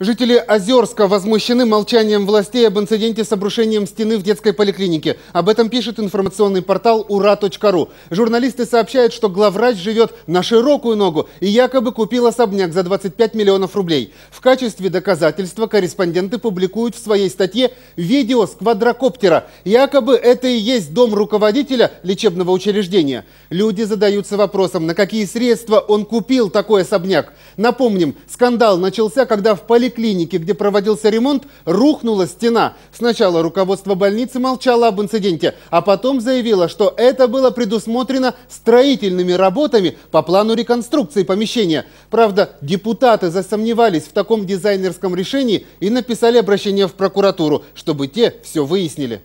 Жители Озерска возмущены молчанием властей об инциденте с обрушением стены в детской поликлинике. Об этом пишет информационный портал ура.ру. Журналисты сообщают, что главврач живет на широкую ногу и якобы купил особняк за 25 миллионов рублей. В качестве доказательства корреспонденты публикуют в своей статье видео с квадрокоптера. Якобы это и есть дом руководителя лечебного учреждения. Люди задаются вопросом, на какие средства он купил такой особняк. Напомним, скандал начался, когда в поликлинике поликлинике, где проводился ремонт, рухнула стена. Сначала руководство больницы молчало об инциденте, а потом заявило, что это было предусмотрено строительными работами по плану реконструкции помещения. Правда, депутаты засомневались в таком дизайнерском решении и написали обращение в прокуратуру, чтобы те все выяснили.